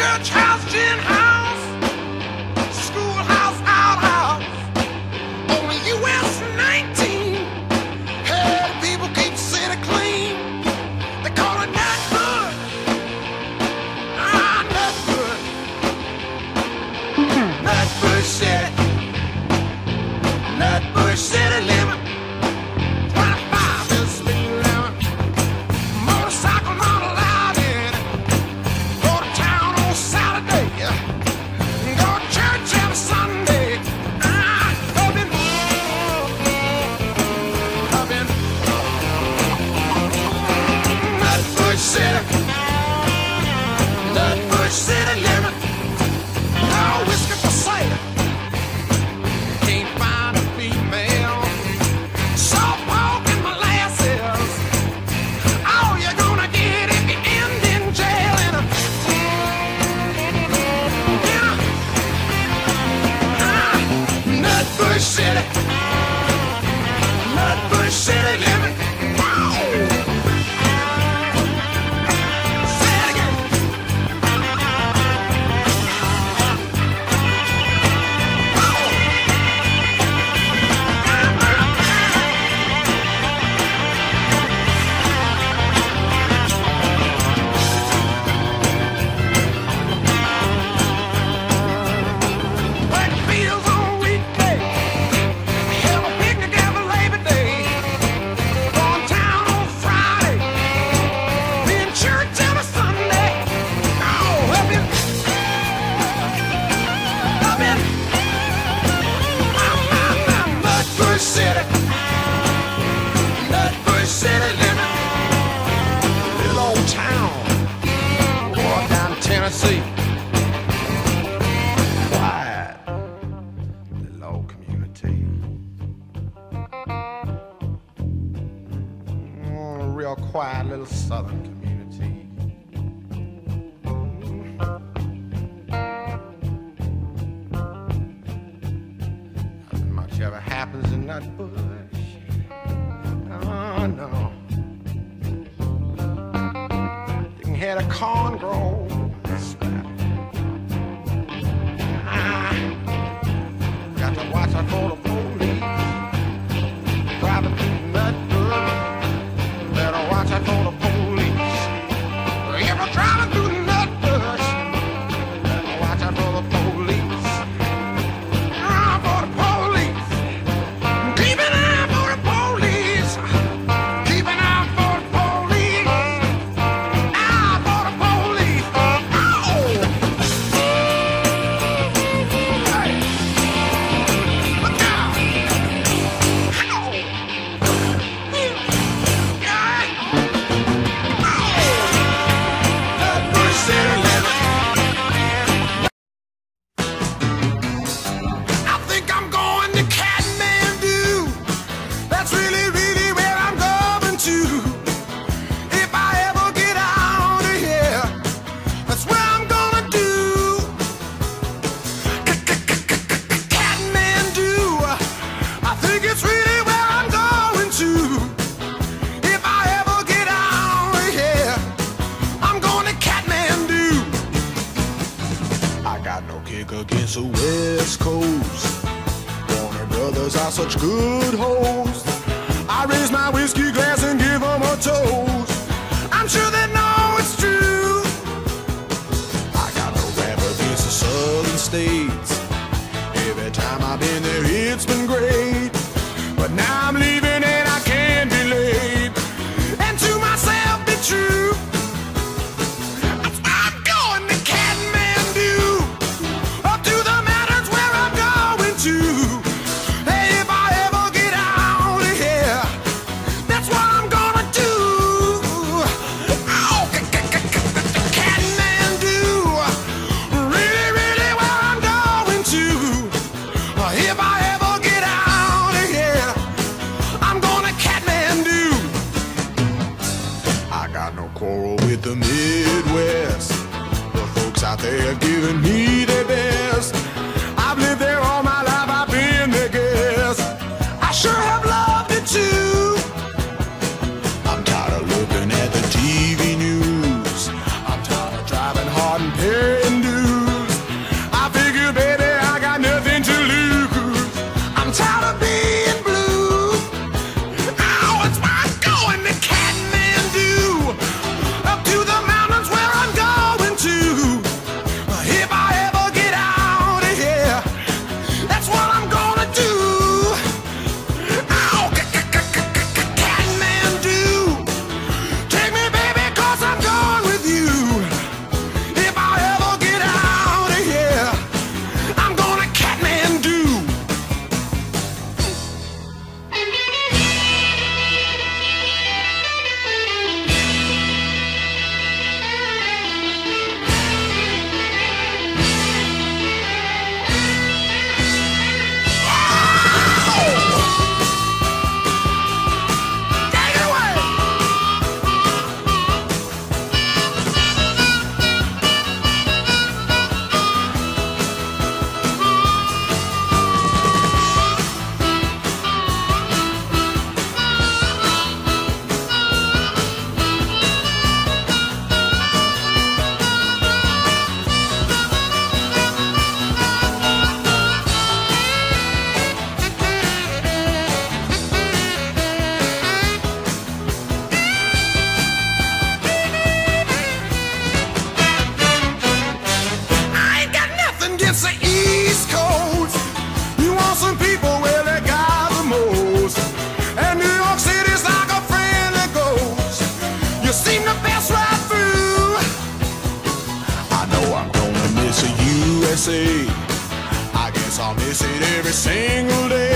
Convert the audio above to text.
church house gin house. city limit. Little old town, boy, down in Tennessee. Quiet, little old community. Mm, real quiet little southern community. had a corn grove. back against the West Coast. Warner Brothers are such good hosts. I raise my whiskey glass and give them a toast. I'm sure they know it's true. I got a rap against the Southern states. They've given me their best. I've lived say. I guess I'll miss it every single day.